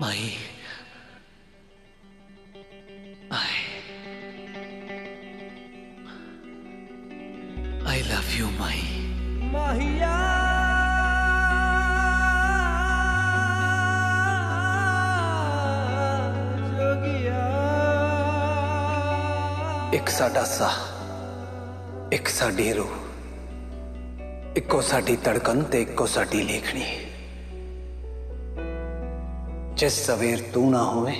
Mahi I I love you, Mahi. माहिया जोगिया ਇੱਕ ਸਾਡਾ ਸਾਹ ਇੱਕ ਸਾਡੀ ਰੂਹ ਇੱਕੋ ਸਾਡੀ ਧੜਕਨ ਤੇ ਇੱਕੋ ਸਾਡੀ ਲੇਖਣੀ ਜਿਸ ਸਵੇਰ ਤੂੰ ਨਾ ਹੋਵੇਂ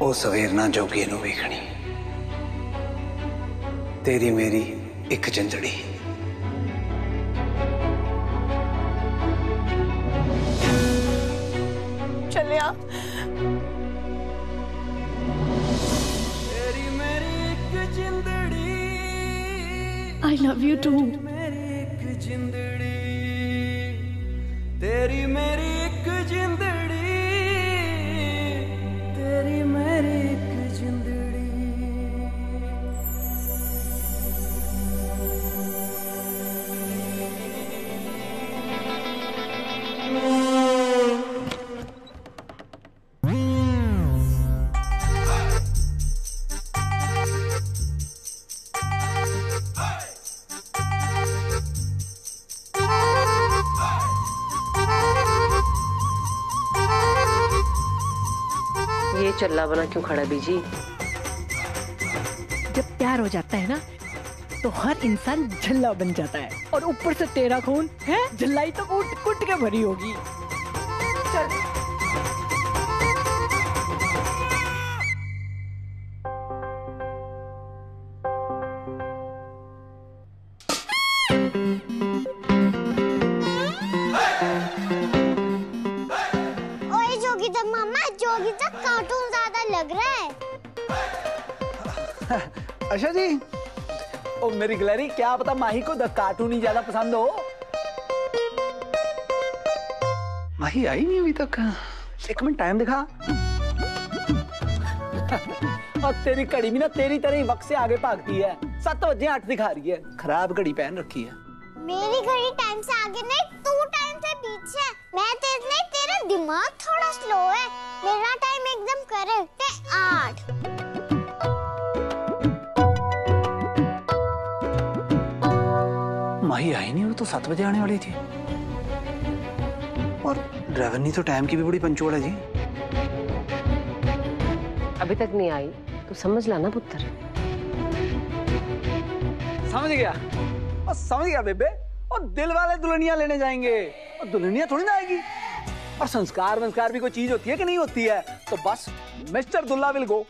ਉਹ ਸਵੇਰ ਨਾ ਜੋਗੀ ਨੂੰ ਵੇਖਣੀ ਤੇਰੀ ਮੇਰੀ ਇੱਕ ਜੰਦੜੀ ਚੱਲਿਆ ਤੇਰੀ ਮੇਰੀ ਇੱਕ ਜੰਦੜੀ ਆਈ ਲਵ ਯੂ ਟੂ ਮੇਰੀ ਇੱਕ ਜੰਦੜੀ ਤੇਰੀ ਮੇਰੀ एक ये चल्ला बना क्यों खड़ा बीजी? जब प्यार हो जाता है ना तो हर इंसान झल्ला बन जाता है। और ऊपर से तेरा खून, है? झल्लाई तो कुट कुट के भरी होगी। गिलहरी क्या पता माही को द कार्टून ही ज़्यादा पसंद हो। माही आई नहीं अभी तक? एक मिनट टाइम दिखा। और तेरी घड़ी भी ना तेरी तरह ही वक्त से आगे भागती है। सात बजे आठ दिखा रही है। खराब घड़ी पहन रखी है। मेरी घड़ी टाइम से आगे नहीं तू टाइम से पीछे है। मैं तेरे नहीं तेरा दिमाग थोड़ा स्लो है। मेरा टाइम एकदम करेक्ट है आठ। तो सात बजे आने वाली थी। और ड्राइवर नहीं तो टाइम की भी बड़ी पंचुअल है जी। अभी तक नहीं आई तो समझ ला ना पुत्र। समझ गया? और समझ गया बेबे? और दिल वाले दुल्हनिया लेने जाएँगे। और दुल्हनिया थोड़ी ना आएगी। और संस्कार वंस्कार भी कोई चीज़ होती है कि नहीं होती है? तो बस मिस्टर दुल्ला विल गो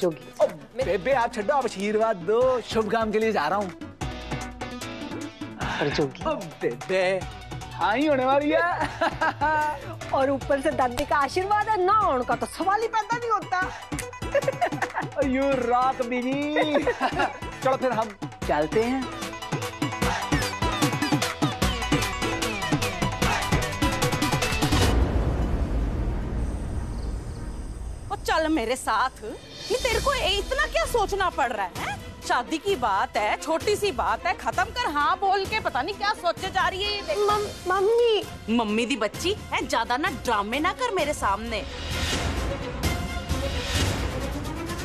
जोगी। ओ, बेबे आप छड्डो आप आशीर्वाद दो। शुभ काम के लिए जा रहा हूँ। पर जोगी बेबे हाँ ही होने वाली है। और ऊपर से दादी का आशीर्वाद है ना उनका तो सवाल ही पैदा नहीं होता। यू रॉक बीजी चलो फिर हम चलते हैं। चल मेरे साथ। ये तेरे को इतना क्या सोचना पड़ रहा है हैं? शादी की बात है छोटी सी बात है खत्म कर हाँ बोल के पता नहीं क्या सोचे जा रही है मम, मम्मी। मम्मी दी बच्ची है ज़्यादा ना ड्रामे ना कर मेरे सामने।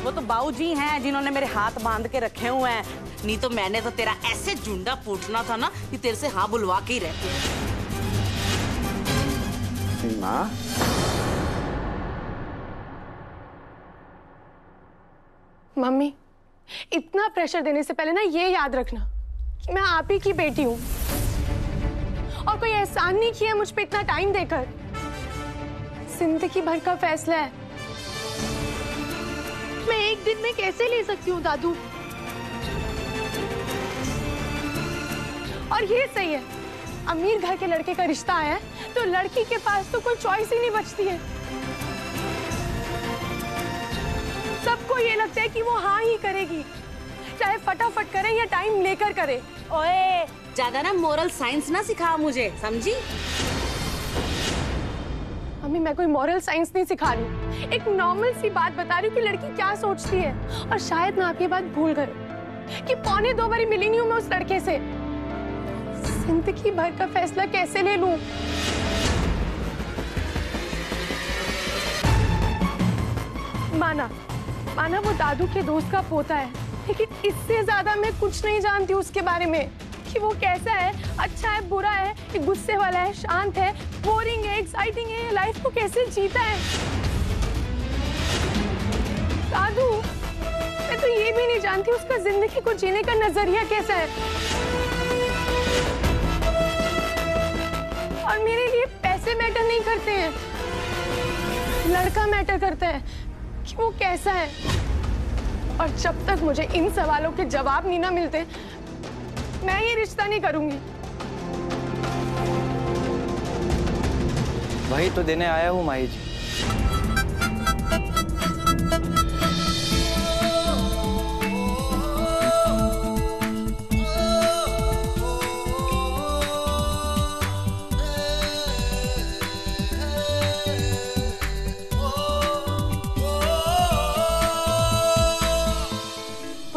वो तो बाऊ जी हैं जिन्होंने मेरे हाथ बाँध के रखे हुए हैं। नहीं तो मैंने तो तेरा ऐसे झुंडा फूटना था ना कि तेरे से हाँ बुलवा के ही रहती। माँ। मम्मी इतना प्रेशर देने से पहले ना ये याद रखना कि मैं आप ही की बेटी हूँ। और कोई एहसान नहीं किया मुझ पे इतना टाइम देकर। ज़िंदगी भर का फैसला है। मैं एक दिन में कैसे ले सकती हूँ, दादू? और ये सही है, अमीर घर के लड़के का रिश्ता है तो लड़की के पास तो कोई चॉइस ही नहीं बचती है। ये लगता है कि वो हाँ ही करेगी। चाहे फटाफट करे या टाइम लेकर करे। ओए ज़्यादा ना मॉरल साइंस ना सिखा मुझे समझी? मम्मी मैं कोई मॉरल साइंस नहीं सिखा रही एक नॉर्मल सी बात बता रही हूँ कि लड़की क्या सोचती है। और शायद ना आप ये बात भूल गए कि पौने दो बारी मिली नहीं हूँ मैं उस लड़के से। ज़िंदगी भर का फैसला कैसे ले लूँ? माना माना वो दादू के दोस्त का पोता है। लेकिन इससे ज़्यादा मैं कुछ नहीं जानती उसके बारे में कि वो कैसा है अच्छा है, बुरा है, कि गुस्से वाला है, शांत है बोरिंग है एक्साइटिंग है लाइफ को कैसे जीता है? दादू, मैं तो ये भी नहीं जानती उसका ज़िंदगी को जीने का नज़रिया कैसा है। और मेरे लिए पैसे मैटर नहीं करते हैं। लड़का मैटर करता है। वो कैसा है? और जब तक मुझे इन सवालों के जवाब नहीं ना मिलते, मैं ये रिश्ता नहीं करूँगी। वही तो देने आया हूँ, माई जी।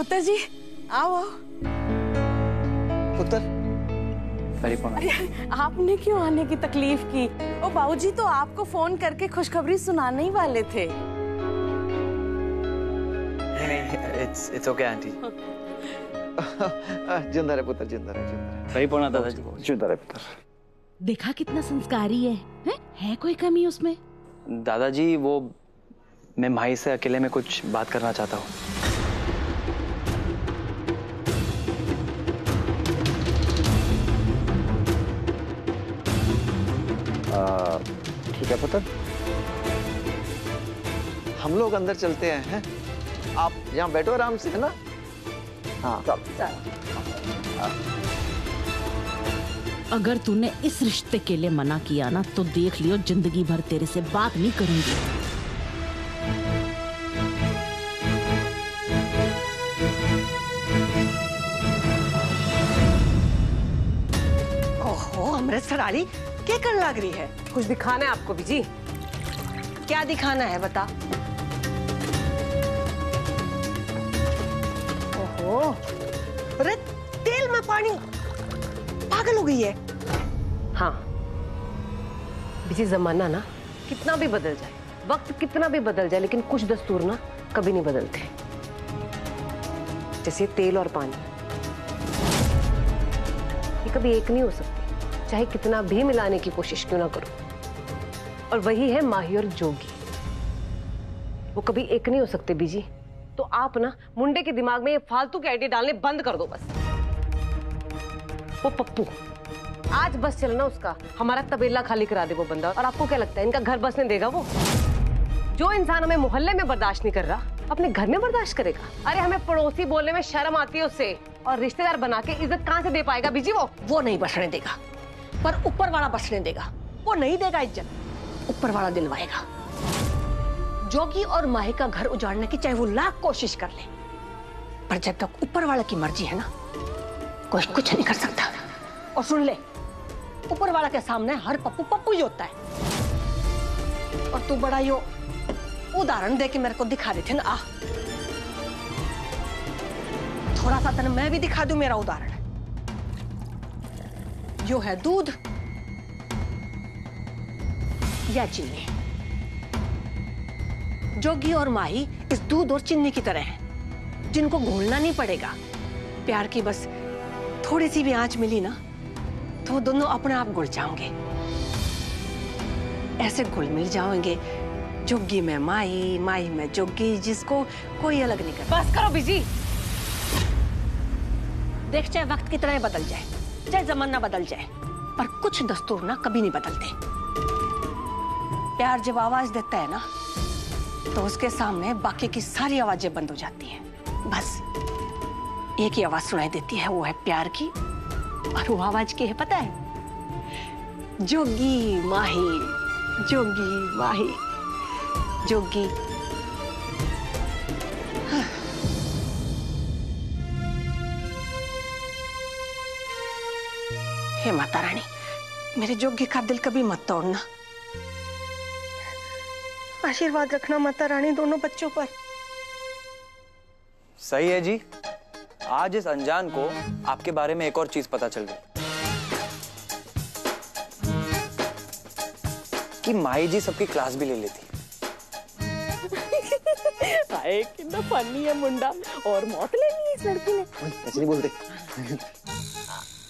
पुत्र जी आओ आओ। पुत्र? आपने क्यों आने की तकलीफ़ की? ओ बाबूजी तो आपको फ़ोन करके खुशखबरी सुनाने ही वाले थे। It's it's okay aunty. ज़िंदा रहे पुत्र ज़िंदा रहे ज़िंदा रहे। वही पौना दादाजी ज़िंदा रहे पुत्र। देखा कितना संस्कारी है है, है कोई कमी उसमें? दादाजी वो मैं माही से अकेले में कुछ बात करना चाहता हूँ। ठीक है पुत्र। हम लोग अंदर चलते हैं हैं? आप यहाँ बैठो आराम से है ना? हाँ। अगर तूने इस रिश्ते के लिए मना किया ना तो देख लियो ज़िंदगी भर तेरे से बात नहीं करूँगी। ओहो अमृतसर वाली क्या कर लग रही है? कुछ दिखाना है आपको बीजी। क्या दिखाना है बता। ओहो अरे तेल में पानी पागल हो गई है। हाँ। बीजी जमाना ना कितना भी बदल जाए वक्त कितना भी बदल जाए लेकिन कुछ दस्तूर ना कभी नहीं बदलते। जैसे तेल और पानी। ये कभी एक नहीं हो सकते। चाहे कितना भी मिलाने की कोशिश क्यों ना करो। और वही है माही और जोगी। वो कभी एक नहीं हो सकते, बीजी। तो आप ना मुंडे के दिमाग में ये फालतू के आइडिया डालने बंद कर दो बस। वो पप्पू। आज बस चलना उसका। हमारा तबेला खाली करा दे वो बंदा। और आपको क्या लगता है, इनका घर बसने देगा वो? जो इंसान हमें मोहल्ले में बर्दाश्त नहीं कर रहा, अपने घर में बर्दाश्त करेगा? अरे हमें पड़ोसी बोलने में शर्म आती है उससे। और रिश्तेदार बना के इज़्ज़त कहाँ से दे पाएगा, बीजी वो? वो नहीं बसने देगा। पर ऊपर वाला बसने देगा। वो नहीं देगा इज़्ज़त। ऊपर वाला दिलवाएगा। जोगी और माही का घर उजाड़ने की चाहे वो लाख कोशिश कर ले। पर जब तक ऊपर वाले की मर्ज़ी है ना, कोई कुछ नहीं कर सकता। और सुन ले, ऊपर वाला के सामने हर पप्पू पप्पू ही होता है। और तू बड़ा यो उदाहरण दे के मेरे को दिखा देते ना? आ थोड़ा सा तने मैं भी दिखा दू मेरा उदाहरण। जो है दूध। या चीनी। जोगी और माही इस दूध और चीनी की तरह हैं, जिनको घोलना नहीं पड़ेगा। प्यार की बस थोड़ी सी भी आँच मिली ना तो दोनों अपने आप घुल जाओगे। ऐसे घुल मिल जाओगे, जोगी में माई माई में जोगी, जिसको कोई अलग नहीं कर बस करो, बिज़ी। देख चाहे वक्त की तरह बदल जाए। चाहे जमाना बदल जाए। पर कुछ दस्तूर ना कभी नहीं बदलते। प्यार जब आवाज़ देता है ना तो उसके सामने बाकी की सारी आवाज़ें बंद हो जाती हैं। बस, एक ही आवाज़ सुनाई देती है, वो है प्यार की, और वो आवाज़ की है, पता है? जोगी माही जोगी माही जोगी हे माता रानी मेरे जोगी का दिल कभी मत तोड़ना। आशीर्वाद रखना माता रानी दोनों बच्चों पर। सही है जी। आज इस अनजान को आपके बारे में एक और चीज़ पता चल गई। कि माई जी सबकी क्लास भी ले लेती। कितना फनी है मुंडा। और मौत ले ली इस लड़की ने। नहीं बोलते।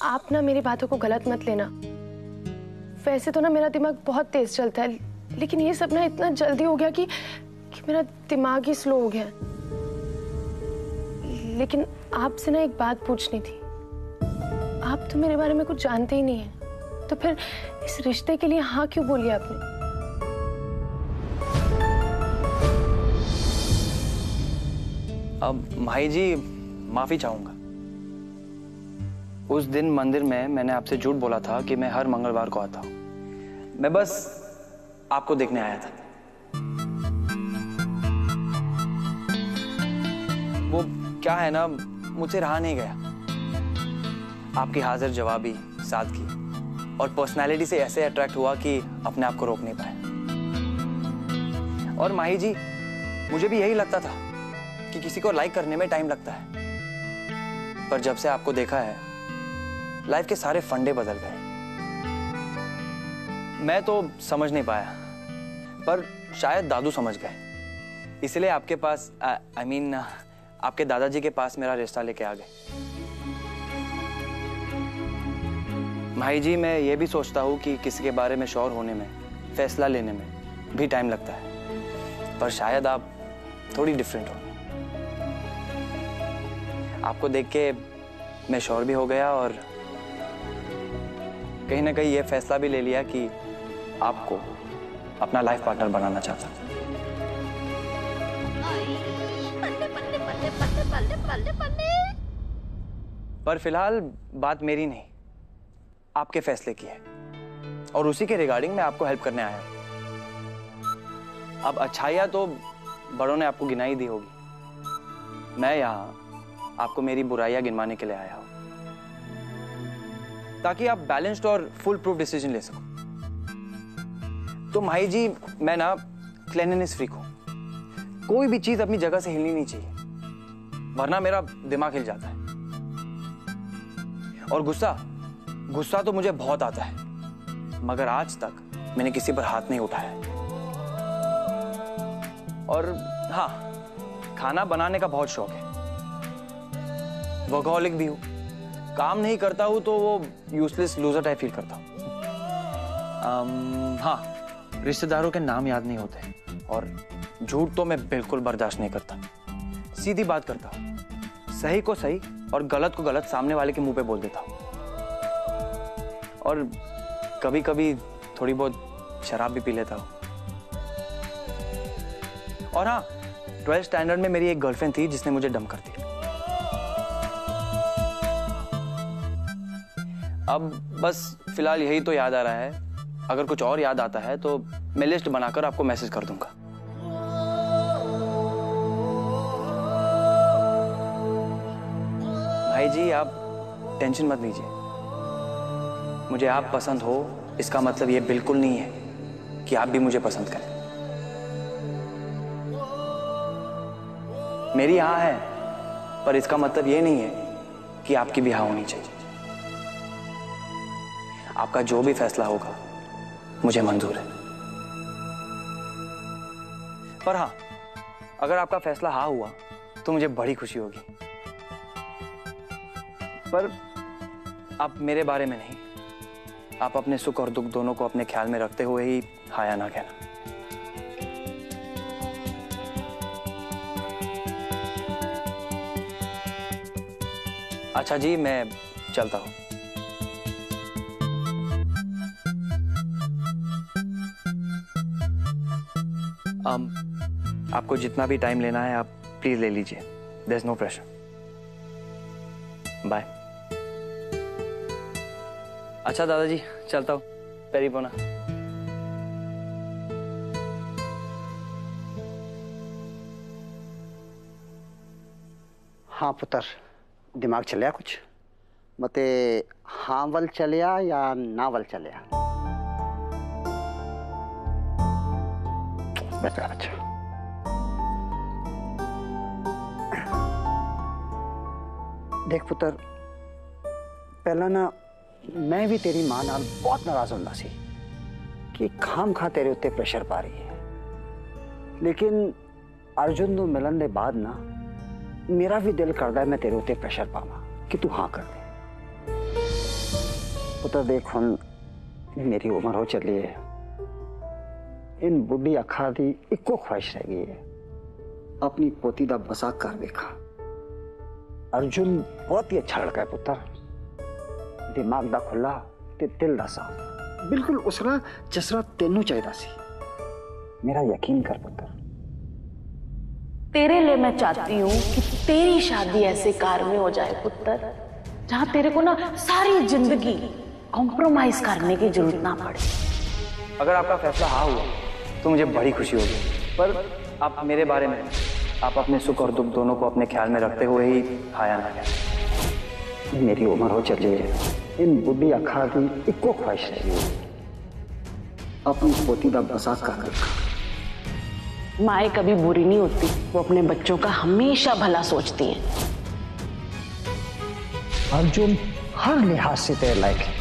आप ना मेरी बातों को गलत मत लेना। वैसे तो ना मेरा दिमाग बहुत तेज चलता है लेकिन ये सब ना इतना जल्दी हो गया कि, कि मेरा दिमाग ही स्लो हो गया। लेकिन आपसे ना एक बात पूछनी थी। आप तो मेरे बारे में कुछ जानते ही नहीं है। तो फिर इस रिश्ते के लिए हाँ क्यों बोली आपने? अब माही जी माफ़ी चाहूँगा। उस दिन मंदिर में मैंने आपसे झूठ बोला था कि मैं हर मंगलवार को आता हूँ। मैं बस आपको देखने आया था। वो क्या है ना, मुझसे रहा नहीं गया। आपकी हाजिर जवाबी सादगी और पर्सनालिटी से ऐसे अट्रैक्ट हुआ कि अपने आप को रोक नहीं पाया और माही जी, मुझे भी यही लगता था कि किसी को लाइक करने में टाइम लगता है। पर जब से आपको देखा है लाइफ के सारे फंडे बदल गए। मैं तो समझ नहीं पाया पर शायद दादू समझ गए। इसलिए आपके पास आई मीन I mean, आपके दादाजी के पास मेरा रिश्ता लेके आ गए। भाई जी मैं ये भी सोचता हूँ कि किसी के बारे में श्योर होने में फैसला लेने में भी टाइम लगता है। पर शायद आप थोड़ी डिफरेंट हो। आपको देख के मैं श्योर भी हो गया और कहीं ना कहीं ये फैसला भी ले लिया कि आपको अपना लाइफ पार्टनर बनाना चाहता। पर फ़िलहाल बात मेरी नहीं, आपके फैसले की है और उसी के रिगार्डिंग मैं आपको हेल्प करने आया। अब अच्छाइयाँ तो बड़ों ने आपको गिनाई दी होगी मैं यहाँ आपको मेरी बुराइयाँ गिनवाने के लिए आया हूँ ताकि आप बैलेंस्ड और फुल प्रूफ डिसीज़न ले सको। तो माही जी, मैं ना क्लेनलीनेस फ्रीक हूँ। कोई भी चीज़ अपनी जगह से हिलनी नहीं चाहिए, वरना मेरा दिमाग हिल जाता है। और गुस्सा गुस्सा तो मुझे बहुत आता है, मगर आज तक मैंने किसी पर हाथ नहीं उठाया। और हाँ खाना बनाने का बहुत शौक है। वर्कहॉलिक भी हूँ। काम नहीं करता हूँ तो वो यूजलेस लूजर टाइप फील करता हूँ। अम, हाँ रिश्तेदारों के नाम याद नहीं होते और झूठ तो मैं बिल्कुल बर्दाश्त नहीं करता। सीधी बात करता हूँ सही को सही और गलत को गलत सामने वाले के मुँह पे बोल देता हूँ। और कभी कभी थोड़ी बहुत शराब भी पी लेता हूँ। और हाँ ट्वेल्थ स्टैंडर्ड में मेरी एक गर्लफ्रेंड थी जिसने मुझे डम कर दिया। अब बस फ़िलहाल यही तो याद आ रहा है। अगर कुछ और याद आता है तो मैं लिस्ट बनाकर आपको मैसेज कर दूँगा। भाई जी, आप टेंशन मत लीजिए। मुझे आप पसंद हो, इसका मतलब ये बिल्कुल नहीं है कि आप भी मुझे पसंद करें। मेरी हाँ है, पर इसका मतलब ये नहीं है कि आपकी भी हाँ होनी चाहिए। आपका जो भी फैसला होगा, मुझे मंजूर है। पर हाँ अगर आपका फैसला हाँ हुआ तो मुझे बड़ी खुशी होगी। पर आप मेरे बारे में नहीं। आप अपने सुख और दुख दोनों को अपने ख्याल में रखते हुए ही हाँ या ना कहना। अच्छा जी, मैं चलता हूँ। Um, आपको जितना भी टाइम लेना है आप प्लीज़ ले लीजिए। There is no pressure bye अच्छा दादाजी चलता हूँ। पेरी पोना हाँ पुत्र। दिमाग चलिया कुछ? मते हाँ वल चलिया या ना वल चलिया बेटा अच्छा देख पुत्र पहला ना मैं भी तेरी मां नाल बहुत नाराज ਹੁੰਦਾ ਸੀ ਕਿ ਖਾਮ ਖਾ ਤੇਰੇ ਉੱਤੇ ਪ੍ਰੈਸ਼ਰ ਪਾ ਰਹੀ ਹੈ ਲੇਕਿਨ अर्जुन ਨੂੰ ਮਿਲਣ ਦੇ ਬਾਅਦ ਨਾ ਮੇਰਾ ਵੀ ਦਿਲ ਕਰਦਾ ਹੈ ਮੈਂ ਤੇਰੇ ਉੱਤੇ ਪ੍ਰੈਸ਼ਰ ਪਾਵਾਂ ਕਿ ਤੂੰ ਹਾਂ ਕਰ ਦੇ ਪੁੱਤਰ ਦੇਖ ਹੁਣ ਮੇਰੀ ਉਮਰ ਹੋ ਚੱਲੀ ਹੈ इन बुढ़ी अखा की इको ख्वाहिश रह गई है। अपनी पोती का बसा कर देखा। अर्जुन बहुत ही अच्छा लड़का है पुत्र। दिमाग का खुला ते दिल का साफ़। बिल्कुल उसरा जसरा तेनू चाहिदा सी। मेरा यकीन कर पुत्र। तेरे लिए मैं चाहती हूँ कि तेरी शादी ऐसे कार में हो जाए पुत्र जहाँ तेरे को ना सारी ज़िंदगी कॉम्प्रोमाइज करने की ज़रूरत ना पड़े। अगर आपका फैसला हाँ हुआ तो मुझे बड़ी खुशी होगी। पर आप मेरे बारे में आप अपने सुख और दुख दोनों को अपने ख्याल में रखते हुए ही हाँ या ना। कहें मेरी उम्र हो चली है। इन बुढ़ी अखा की इको ख्वाहिश रही गई अपनी पोती का मज़ाक कर देखा माए कभी बुरी नहीं होती। वो अपने बच्चों का हमेशा भला सोचती है। अर्जुन हर लिहाज से तेरे लायक है।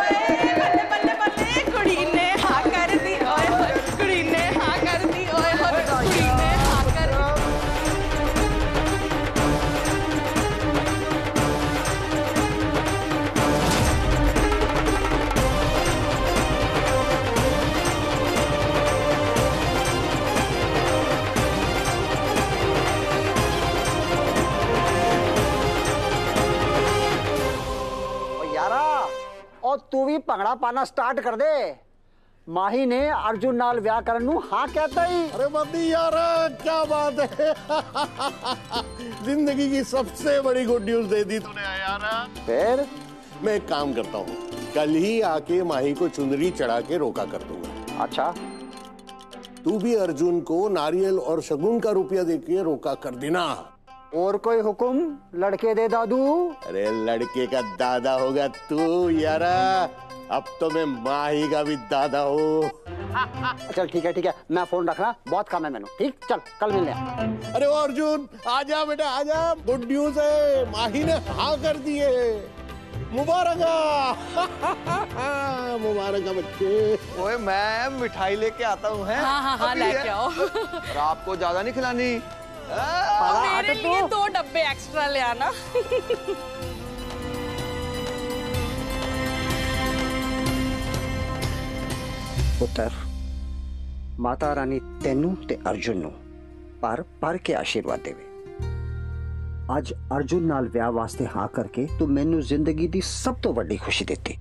ਭੰਗੜਾ ਪਾਣਾ ਸਟਾਰਟ ਕਰ ਦੇ ਮਾਹੀ ਨੇ ਅਰਜੁਨ ਨਾਲ ਵਿਆਹ ਕਰਨ ਨੂੰ ਹਾਂ ਕਹਿਤਾ ਹੀ अरे बद्दी यार क्या बात है जिंदगी की सबसे बड़ी गुड न्यूज दे दी तूने यार फिर मैं एक काम करता हूँ कल ही आके माही को चुंदरी चढ़ा के रोका कर दूंगा अच्छा तू भी अर्जुन को नारियल और शगुन का रुपया देके रोका कर देना और कोई हुक्म लड़के दे दादू अरे लड़के का दादा होगा तू यारा अब तो मैं माही का भी दादा हूँ। चल ठीक है ठीक है। मैं फ़ोन रख रहा बहुत काम है मैंने। ठीक? चल कल मिलने हैं। अरे ओ अर्जुन आजा बेटा आजा गुड न्यूज़ है माही ने हाँ कर दिए मुबारक मुबारक बच्चे। ओए मैं मिठाई लेके आता हूँ है? हाँ, हाँ, हाँ, लेके आओ। और आपको ज़्यादा नहीं खिलानी। मेरे लिए दो डब्बे एक्स्ट्रा ले आना। ਪੁੱਤਰ ਮਾਤਾ ਰਾਣੀ ਤੈਨੂੰ ਤੇ ਅਰਜੁਨ ਨੂੰ ਪਰ ਪਰ ਕੇ ਆਸ਼ੀਰਵਾਦ ਦੇਵੇ ਅੱਜ ਅਰਜੁਨ ਨਾਲ ਵਿਆਹ ਵਾਸਤੇ ਹਾਂ ਕਰਕੇ ਤੂੰ ਮੈਨੂੰ ਜ਼ਿੰਦਗੀ ਦੀ ਸਭ ਤੋਂ ਵੱਡੀ ਖੁਸ਼ੀ ਦਿੱਤੀ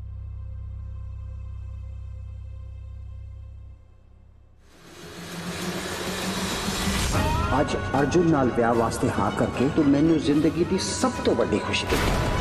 ਅੱਜ ਅਰਜੁਨ ਨਾਲ ਵਿਆਹ ਵਾਸਤੇ ਹਾਂ ਕਰਕੇ ਤੂੰ ਮੈਨੂੰ ਜ਼ਿੰਦਗੀ ਦੀ ਸਭ ਤੋਂ ਵੱਡੀ ਖੁਸ਼ੀ ਦਿੱਤੀ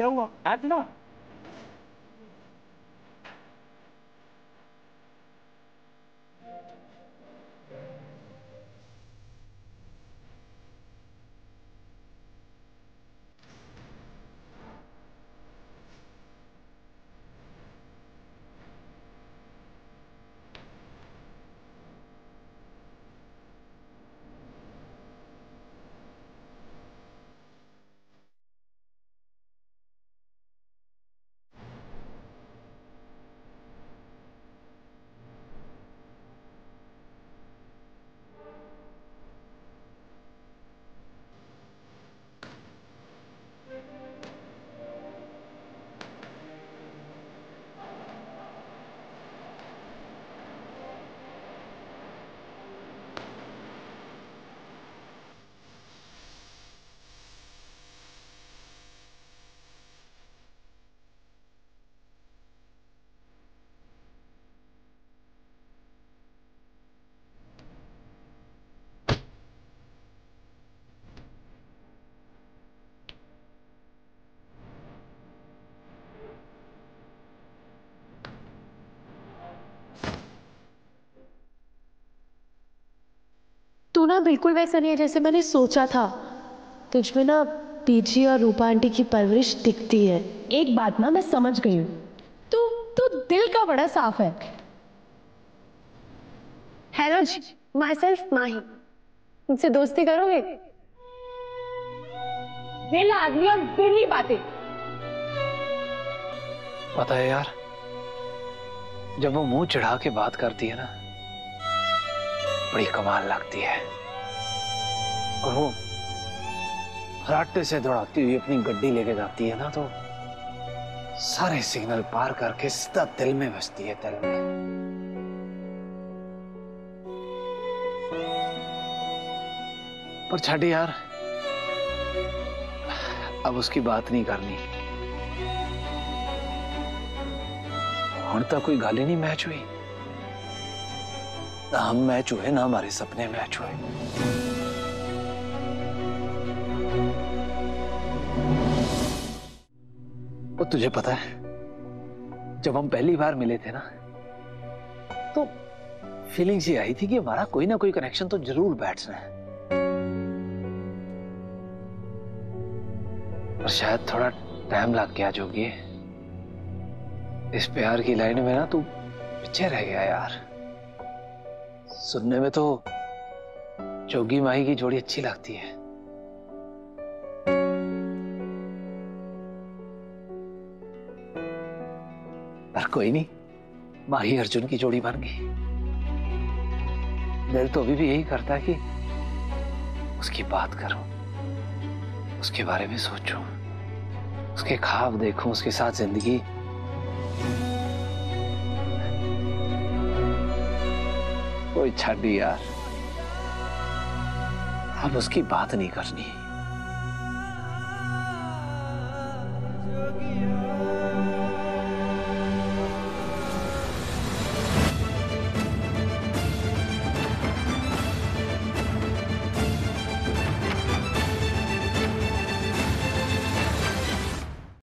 क्या हुआ आज ना बिल्कुल वैसा नहीं है जैसे मैंने सोचा था। तुझमें ना पीजी और रूपा आंटी की परवरिश दिखती है। एक बात ना मैं समझ गई हूँ। तू तू दिल का बड़ा साफ़ है। हेलो जी माई सेल्फ माही मुझसे दोस्ती करोगे? वेला आदमी और वेली बातें। पता है यार जब वो मुँह चढ़ा के बात करती है ना बड़ी कमाल लगती है। और वो फराटे से दौड़ाती हुई अपनी गड्डी लेके जाती है ना तो सारे सिग्नल पार करके सीधा दिल में बसती है, दिल में। पर छाड़ी यार, अब उसकी बात नहीं करनी। ਹੁਣ तक कोई गाली नहीं मैच हुई। ना हम मैच हुए, ना हमारे सपने मैच हुए। तुझे पता है, जब हम पहली बार मिले थे ना तो फीलिंग्स ये आई थी कि हमारा कोई ना कोई कनेक्शन तो ज़रूर बैठना है। और शायद थोड़ा टाइम लग गया जोगी इस प्यार की लाइन में ना तू पीछे रह गया यार। सुनने में तो जोगी माही की जोड़ी अच्छी लगती है। पर कोई नहीं, माही अर्जुन की जोड़ी बन गई। दिल तो अभी भी यही करता है कि उसकी बात करूँ, उसके बारे में सोचूं, उसके ख्वाब देखूँ, उसके साथ ज़िंदगी। कोई छड़ी यार। अब उसकी बात नहीं करनी।